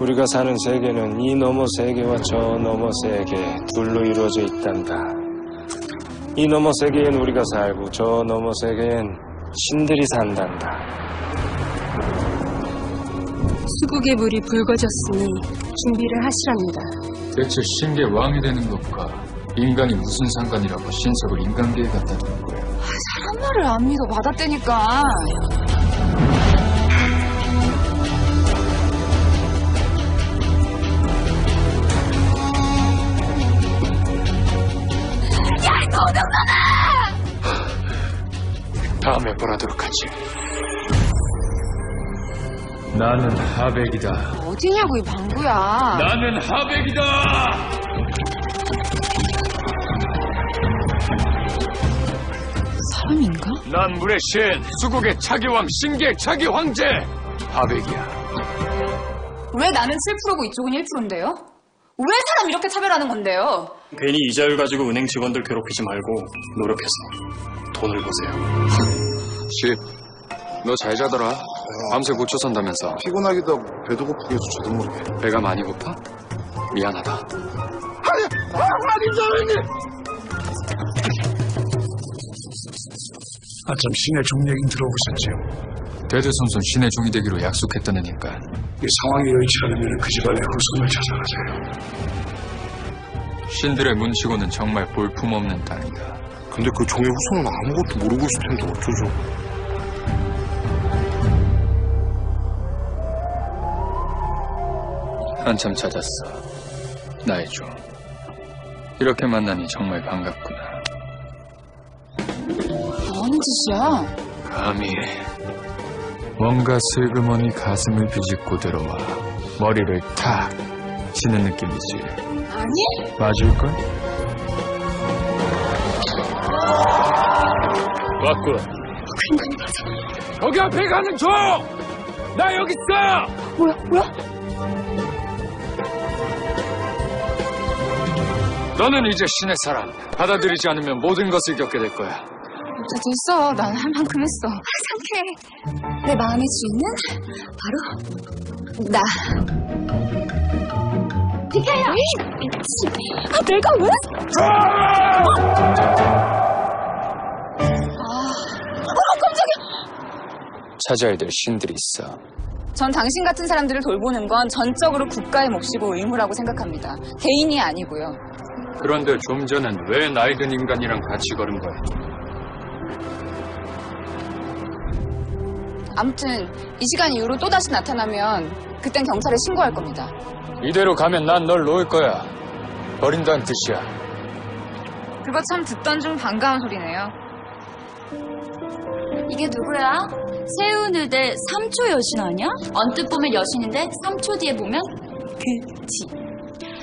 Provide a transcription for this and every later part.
우리가 사는 세계는 이 너머 세계와 저 너머 세계 둘로 이루어져 있단다. 이 너머 세계엔 우리가 살고 저 너머 세계엔 신들이 산단다. 수국의 물이 붉어졌으니 준비를 하시랍니다. 대체 신계 왕이 되는 것과 인간이 무슨 상관이라고 신석을 인간계에 갖다 두는 거야? 한 말을 안 믿어 받았다니까. 다음에 보라도록 하지. 나는 하백이다. 어디냐고 이 방구야. 나는 하백이다! 사람인가? 난 물의 신, 수국의 차기왕, 신계 차기 황제! 하백이야. 왜 나는 7%고 이쪽은 1%인데요? 왜 사람 이렇게 차별하는 건데요? 괜히 이자율 가지고 은행 직원들 괴롭히지 말고 노력해서 돈을 보세요. 십, 너 잘 자더라. 밤새 고쳐 선다면서. 피곤하기도 하고 배도 고프겠어 저도 모르게 배가 많이 고파? 미안하다. 아참 신의 종 얘긴 들어보셨지요? 대대손손 신의 종이 되기로 약속했던 애니까. 이 상황이 여의치 않으면 그 집안의 후손을 찾아가세요. 신들의 문치고는 정말 볼품없는 땅이다. 근데 그 종의 후손은 아무것도 모르고 있을 텐데 어쩌죠 한참 찾았어. 나의 종. 이렇게 만나니 정말 반갑구나. 뭐하는 짓이야? 감히 뭔가 슬그머니 가슴을 비집고 들어와 머리를 탁 치는 느낌이지. 아니? 맞을걸? 왔군. 거기 앞에 가는 종! 나 여기 있어! 뭐야, 뭐야? 너는 이제 신의 사람. 받아들이지 않으면 모든 것을 겪게 될 거야. 자, 됐어. 난 할 만큼 했어. 상쾌해. 내 마음의 주인은 바로 나. 비켜요! 미친. 아, 내가 왜? 찾아야 될 신들이 있어. 전 당신 같은 사람들을 돌보는 건 전적으로 국가의 몫이고 의무라고 생각합니다. 개인이 아니고요. 그런데 좀 전엔 왜 나이든 인간이랑 같이 걸은 거야? 아무튼 이 시간 이후로 또 다시 나타나면 그땐 경찰에 신고할 겁니다. 이대로 가면 난 널 놓을 거야. 버린다는 뜻이야. 그거 참 듣던 중 반가운 소리네요. 이게 누구야? 세운을 대 3초 여신 아니야? 언뜻 보면 여신인데 3초 뒤에 보면 그지.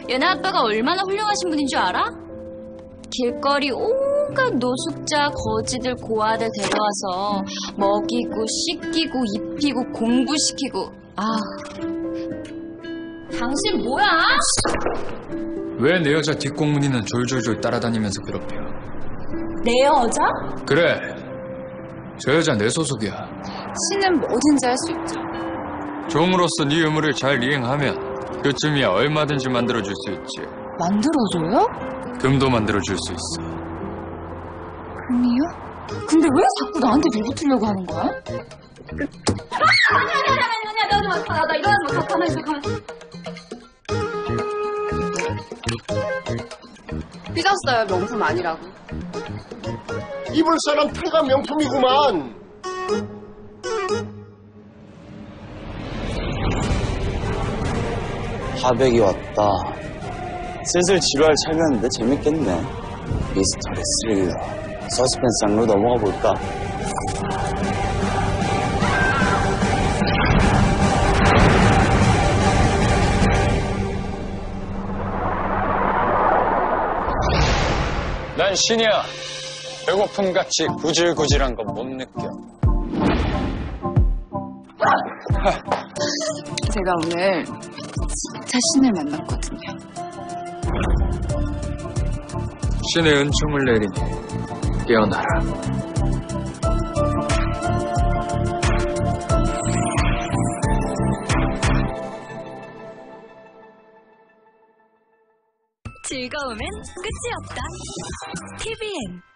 얘네 아빠가 얼마나 훌륭하신 분인 줄 알아? 길거리 온갖 노숙자, 거지들, 고아들 데려와서 먹이고, 씻기고, 입히고, 공부시키고. 아, 당신 뭐야? 왜 내 여자 뒷공문이는 졸졸졸 따라다니면서 괴롭혀? 내 여자? 그래. 저 여자 내 소속이야. 신은 뭐든지 할 수 있죠. 종으로서 네 의무를 잘 이행하면 그쯤이야 얼마든지 만들어줄 수 있지. 만들어줘요? 금도 만들어줄 수 있어. 금이요? 근데 왜 자꾸 나한테 밀붙으려고 하는 거야? 아니야, 아니야, 아니야, 나, 나, 나, 나 이러는 거 가만히 있어, 가만히. 삐졌어요, 명품 아니라고. 입을 사람 태가 명품이구만 하백이 왔다. 슬슬 지루할 차례였는데 재밌겠네. 미스터리 스릴러. 서스펜스장로 넘어가 볼까? 난 신이야. 배고픔같이 구질구질한 건 못 느껴. 제가 오늘 진짜 신을 만났거든요. 신의 은총을 내리니 깨어나라. 즐거움엔 끝이 없다. TVN